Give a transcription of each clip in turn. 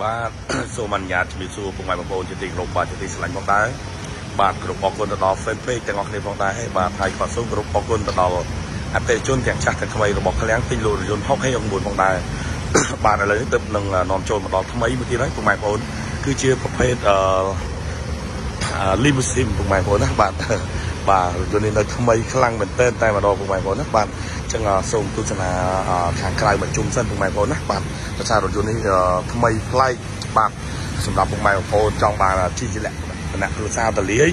បាទសូមអនុញ្ញាតជំរាបសួរពុកម៉ែបងប្អូនជាទីគោរពបាទជាទីស្រឡាញ់ផងដែរបាទគោរពអរគុណទៅដល់ fan page ទាំងអស់គ្នាផងដែរហើយបាទហើយក៏សូមគោរពអរគុណទៅដល់អតិថិជនទាំងចាស់ទាំងថ្មីរបស់ឃ្លាំងទិញលក់រថយន្ត6ហើយ9ផងដែរបាទឥឡូវនេះទើបនឹងនាំចូលមកដល់ថ្មីមួយទៀតហើយពុកម៉ែបងប្អូនគឺជាប្រភេទអឺ limousine ពុកម៉ែបងប្អូនណាបាទ បាទរថយន្តនេះនៅថ្មីខ្លាំងមែនទែនតែម្ដងពុកម៉ែបងប្អូនណាបាទអញ្ចឹងសូមទស្សនាខាងក្រៅមកជុំសិនពុកម៉ែបងប្អូនណាបាទប្រសាររថយន្តនេះថ្មីប្លែកបាទសម្រាប់ពុកម៉ែបងប្អូនចង់បានជីជាលក្ខណៈគ្រួសារតលាយ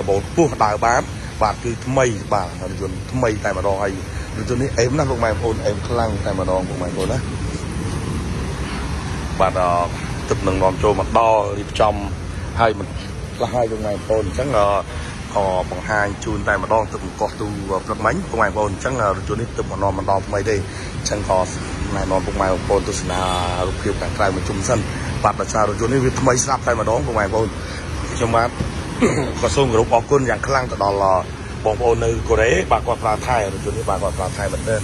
ដបូលពោះដើរបានបាទគឺថ្មីបាទរថយន្តថ្មីតែម្ដងហើយរថយន្តនេះអេមណាពុកម៉ែបងប្អូនអេមខ្លាំងតែម្ដងពុកម៉ែបងប្អូនណាបាទទឹកនឹងនាំចូលមកដល់រៀបចំហើយមិនខ្លះហើយពុកម៉ែបងប្អូនអញ្ចឹង ក៏បង្ហាញជូនតែម្ដងទឹកកោះទូព្រឹកមិញពុកម៉ែបងប្អូនអញ្ចឹងរថយន្តនេះទឹកមកនាំមកដល់ថ្មីទេអញ្ចឹងក៏ណែនាំពុកម៉ែបងប្អូនទស្សនារូបភាពខាងក្រៅមកជុំសិនបាទប្រសាររថយន្តនេះវាថ្មីស្រាប់តែម្ដងពុកម៉ែបងប្អូនខ្ញុំបាទក៏សូមគោរពអរគុណយ៉ាងខ្លាំងទៅដល់បងប្អូននៅកូរ៉េបាទគាត់ប្រើថែរថយន្តនេះបាទគាត់ប្រើថែមែនទែន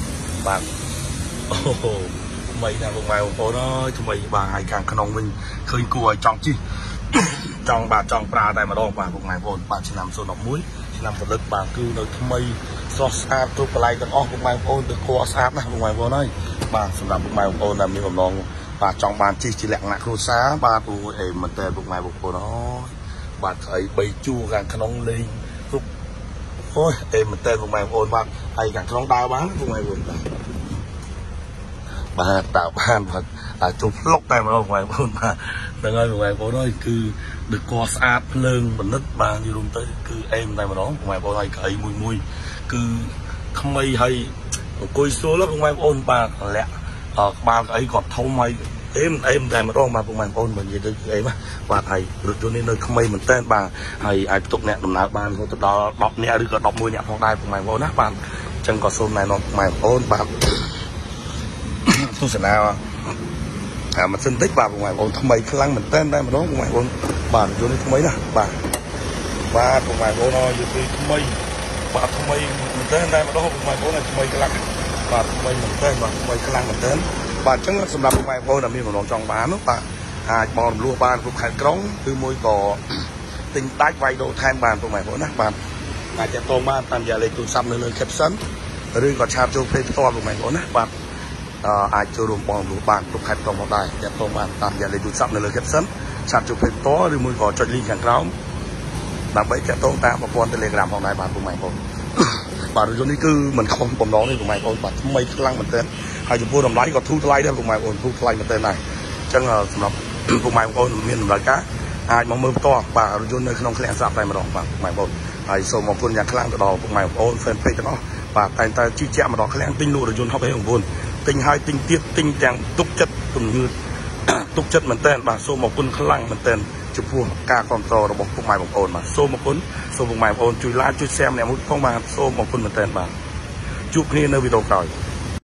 បាទអូថ្មីណាស់ពុកម៉ែបងប្អូនអើយថ្មីបាទហើយខាងក្នុងវិញឃើញគួរឲ្យចង់ជិះ ចង់បាទចង់ប្រើតែម្ដងបាទពុកម៉ែបងប្អូនបាទឆ្នាំ011ឆ្នាំផលិតបាទគឺនៅថ្មីស្រស់ស្អាតគ្រប់កន្លែងទាំងអស់ពុកម៉ែបងប្អូនទៅគួរស្អាតណាស់ពុកម៉ែបងប្អូនហើយបាទសម្រាប់ពុកម៉ែបងប្អូនដែលមានបំណងបាទចង់បានជិះជាលក្ខណៈគ្រួសារបាទអូអេមែនតើពុកម៉ែបងប្អូនអូបាទស្អី3ជួរខាងក្នុងលេងគ្រប់អូយអេមែនតើពុកម៉ែបងប្អូនបាទហើយខាងក្នុងដើរបានពុកម៉ែបងប្អូនបាទបាទដើរបានបាទ តែជុំផ្លុកតែម្ដងបងប្អូនបាទហ្នឹងហើយបងប្អូនអើយគឺដូចកស្អាតភ្លើងបនិតបាទយល់ទៅគឺអេមតែម្ដងបងប្អូនហើយកៅអីមួយមួយគឺថ្មីហើយអង្គុយស្រួលបងប្អូនបាទលាក់ក្បាលកៅអីគាត់ធំហើយអេមអេមតែម្ដងបាទបងប្អូនបើនិយាយទៅគឺអេមបាទហើយរថយន្តនេះនៅថ្មីមែនតើបាទហើយអាចផ្ទុកអ្នកដំណើរបានទៅដល់10នាក់ឬក៏11នាក់ផងដែរបងប្អូនណាបាទអញ្ចឹងក៏សូមណែនាំបងប្អូនបាទទស្សនា អាម៉ាស៊ីនតិចបាទបងប្អូនថ្មីខ្លាំងមែនតើតែម្ដងបងប្អូនបាទយន្តនេះថ្មីណាបាទបាទបងប្អូនអើយគឺថ្មីបាទថ្មីមែនតើតែម្ដងបងប្អូនថ្មីខ្លាំងបាទថ្មីមែនតើបាទថ្មីខ្លាំងមែនតើបាទអញ្ចឹងសម្រាប់បងប្អូនដែលមានបំណងចង់បាននោះបាទអាចបនរំលោះបានគ្រប់ខេត្តក្រុងឬមួយក៏ទិញដាច់វាយដូរថែមបានបងប្អូនណាបាទអាចចាត់តងបានតាមរយៈលេខទូរស័ព្ទនៅលើ caption ឬក៏ឆាតចូល page ផ្ទាល់បងប្អូនណាបាទ អាចចូលរួមបងលោកបានគ្រប់ខេត្តក្រុងមកដែរតែតបានតាមរយៈលេខទូរស័ព្ទនៅលើ caption ឆាត់ជួបពេលតឬមួយក៏ចុច link ខាងក្រោមដើម្បីតាក់ទងតាមប្រព័ន្ធ Telegram ផងដែរបាទពុកម៉ែបងប្អូនបាទរថយន្តនេះគឺមិនខុសបំណងទេពុកម៉ែបងប្អូនបាទថ្មីខ្លាំងមែនទែនហើយចំពោះតម្លៃក៏ធូរថ្លៃដែរពុកម៉ែបងប្អូនធូរថ្លៃមែនទែនដែរអញ្ចឹងសម្រាប់ពុកម៉ែបងប្អូនមានតម្រូវការអាចមកមើលផ្ទាល់បាទរថយន្តនៅក្នុងឃ្លាំងស្រាប់តែម្ដងបាទពុកម៉ែបងប្អូនហើយសូមអរគុណយ៉ាងខ្លាំងទៅដល់ពុកម៉ែបងប្អូន fan page ទាំងអស់បាទតែតែជីជាក់មកដល់ឃ្លាំងទិញលក់រថយន្ត69 ទិញហើយទិញទៀតទិញទាំងទុកចិត្តទំនើបទុកចិត្តមែនតើបាទសូមអរគុណខ្លាំងមែនតើចំពោះការគ្រប់គ្រងរបស់ពុកម៉ែបងប្អូនបាទសូមអរគុណសូមពុកម៉ែបងប្អូនជួយ like ជួយ share ម្នាក់មួយផងបាទសូមអរគុណមែនតើបាទជួបគ្នានៅវីដេអូក្រោយ